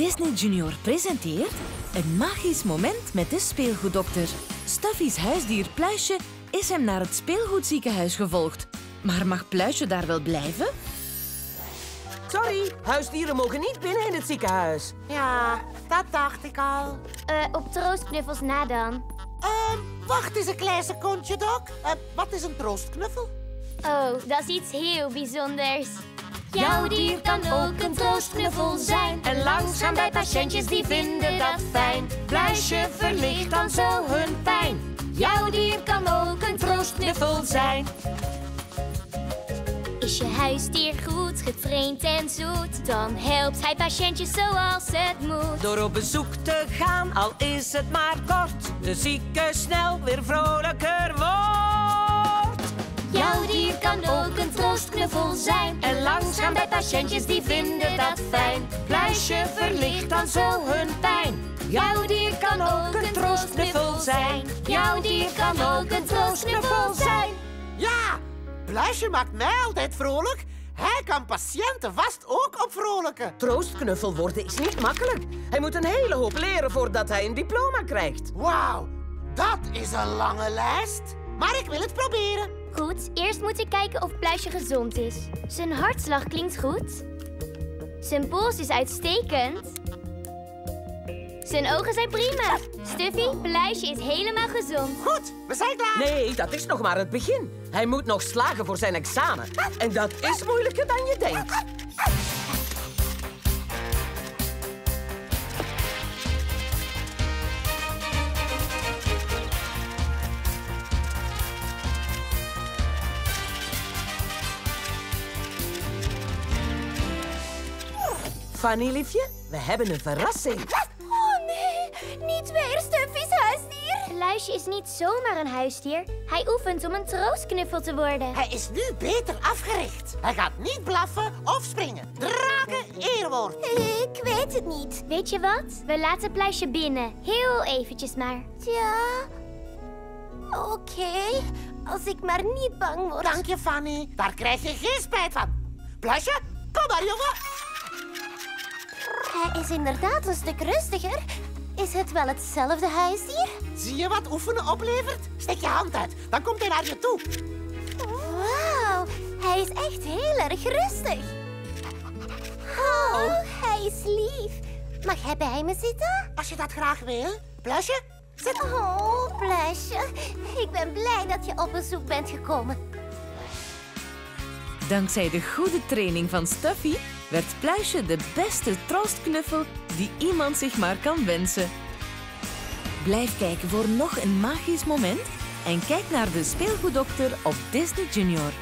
Disney Junior presenteert een magisch moment met de speelgoeddokter. Stuffy's huisdier Pluisje is hem naar het speelgoedziekenhuis gevolgd. Maar mag Pluisje daar wel blijven? Sorry, huisdieren mogen niet binnen in het ziekenhuis. Ja, dat dacht ik al. Eh, op troostknuffels na dan. Ehm, wacht eens een klein secondje, Doc. Eh, wat is een troostknuffel? Oh, dat is iets heel bijzonders. Jouw dier kan ook een troostknuffel zijn. En langzaam bij patiëntjes die vinden dat fijn. Pluisje verlicht dan zo hun pijn. Jouw dier kan ook een troostknuffel zijn. Is je huisdier goed getraind en zoet, dan helpt hij patiëntjes zoals het moet. Door op bezoek te gaan, al is het maar kort, de zieke snel weer vrolijker wordt. Jouw dier kan ook een troostknuffel zijn. En langzaam bij patiëntjes die vinden dat fijn. Pluisje verlicht dan zo hun pijn. Jouw dier kan ook een troostknuffel zijn. Jouw dier kan ook een troostknuffel zijn. Ja, Pluisje maakt mij altijd vrolijk. Hij kan patiënten vast ook opvrolijken. Troostknuffel worden is niet makkelijk. Hij moet een hele hoop leren voordat hij een diploma krijgt. Wauw, dat is een lange lijst. Maar ik wil het proberen. Eerst moet ik kijken of Pluisje gezond is. Zijn hartslag klinkt goed. Zijn pols is uitstekend. Zijn ogen zijn prima. Stuffy, Pluisje is helemaal gezond. Goed, we zijn klaar. Nee, dat is nog maar het begin. Hij moet nog slagen voor zijn examen. En dat is moeilijker dan je denkt. Fanny, liefje, we hebben een verrassing. Oh nee, niet weer Stuffy's huisdier. Pluisje is niet zomaar een huisdier. Hij oefent om een troostknuffel te worden. Hij is nu beter afgericht. Hij gaat niet blaffen of springen. Draken eerwoord. Ik weet het niet. Weet je wat? We laten Pluisje binnen. Heel eventjes maar. Ja, oké. Als ik maar niet bang word. Dank je, Fanny. Daar krijg je geen spijt van. Pluisje, kom maar, jongen. Hij is inderdaad een stuk rustiger. Is het wel hetzelfde huisdier? Zie je wat oefenen oplevert? Steek je hand uit, dan komt hij naar je toe. Wauw, hij is echt heel erg rustig. Oh, hij is lief. Mag hij bij me zitten? Als je dat graag wil. Pluisje, zit. Oh, Pluisje. Ik ben blij dat je op bezoek bent gekomen. Dankzij de goede training van Stuffy werd Pluisje de beste troostknuffel die iemand zich maar kan wensen. Blijf kijken voor nog een magisch moment en kijk naar de speelgoeddokter op Disney Junior.